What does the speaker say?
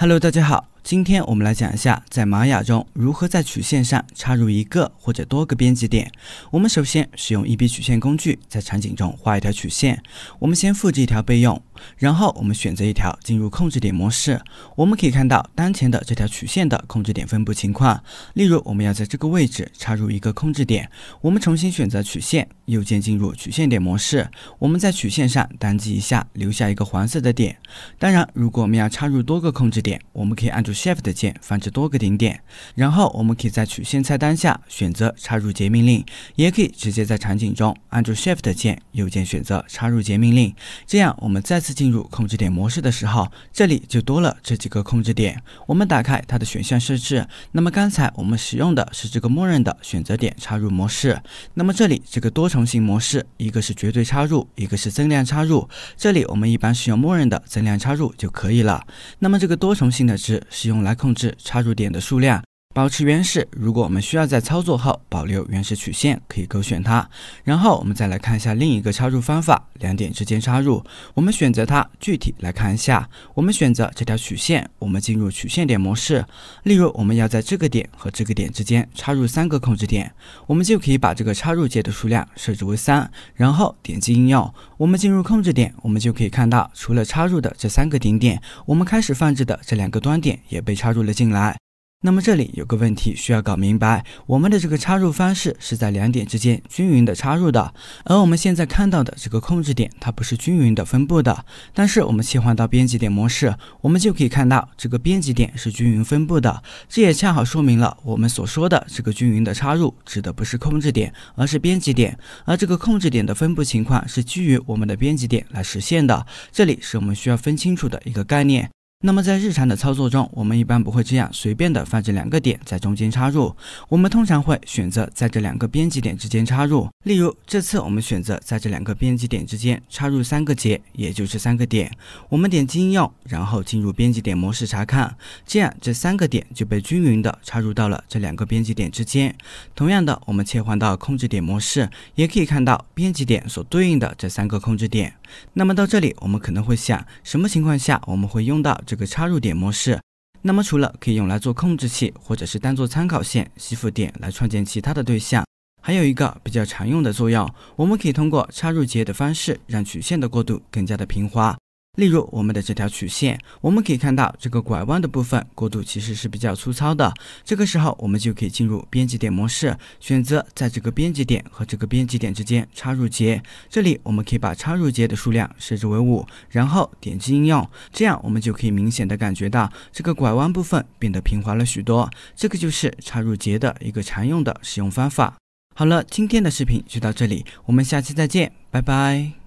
Hello，大家好。今天我们来讲一下，在玛雅中如何在曲线上插入一个或者多个编辑点。我们首先使用一笔曲线工具，在场景中画一条曲线。我们先复制一条备用，然后我们选择一条进入控制点模式。我们可以看到当前的这条曲线的控制点分布情况。例如，我们要在这个位置插入一个控制点，我们重新选择曲线，右键进入曲线点模式。我们在曲线上单击一下，留下一个黄色的点。当然，如果我们要插入多个控制点，我们可以按住。Shift 键放置多个顶点，然后我们可以在曲线菜单下选择插入节命令，也可以直接在场景中按住 Shift 键，右键选择插入节命令。这样我们再次进入控制点模式的时候，这里就多了这几个控制点。我们打开它的选项设置，那么刚才我们使用的是这个默认的选择点插入模式。那么这里这个多重性模式，一个是绝对插入，一个是增量插入。这里我们一般使用默认的增量插入就可以了。那么这个多重性的值使。用来控制插入点的数量。保持原始。如果我们需要在操作后保留原始曲线，可以勾选它。然后我们再来看一下另一个插入方法：两点之间插入。我们选择它，具体来看一下。我们选择这条曲线，我们进入曲线点模式。例如，我们要在这个点和这个点之间插入三个控制点，我们就可以把这个插入节的数量设置为三，然后点击应用。我们进入控制点，我们就可以看到，除了插入的这三个顶点，我们开始放置的这两个端点也被插入了进来。那么这里有个问题需要搞明白，我们的这个插入方式是在两点之间均匀的插入的，而我们现在看到的这个控制点，它不是均匀的分布的。但是我们切换到编辑点模式，我们就可以看到这个编辑点是均匀分布的。这也恰好说明了我们所说的这个均匀的插入，指的不是控制点，而是编辑点。而这个控制点的分布情况是基于我们的编辑点来实现的。这里是我们需要分清楚的一个概念。那么在日常的操作中，我们一般不会这样随便的放置两个点在中间插入，我们通常会选择在这两个编辑点之间插入。例如，这次我们选择在这两个编辑点之间插入三个节，也就是三个点。我们点击应用，然后进入编辑点模式查看，这样这三个点就被均匀的插入到了这两个编辑点之间。同样的，我们切换到控制点模式，也可以看到编辑点所对应的这三个控制点。那么到这里，我们可能会想，什么情况下我们会用到？这个插入点模式，那么除了可以用来做控制器，或者是当做参考线吸附点来创建其他的对象，还有一个比较常用的作用，我们可以通过插入结的方式，让曲线的过渡更加的平滑。例如我们的这条曲线，我们可以看到这个拐弯的部分过渡其实是比较粗糙的。这个时候，我们就可以进入编辑点模式，选择在这个编辑点和这个编辑点之间插入节。这里我们可以把插入节的数量设置为五，然后点击应用，这样我们就可以明显的感觉到这个拐弯部分变得平滑了许多。这个就是插入节的一个常用的使用方法。好了，今天的视频就到这里，我们下期再见，拜拜。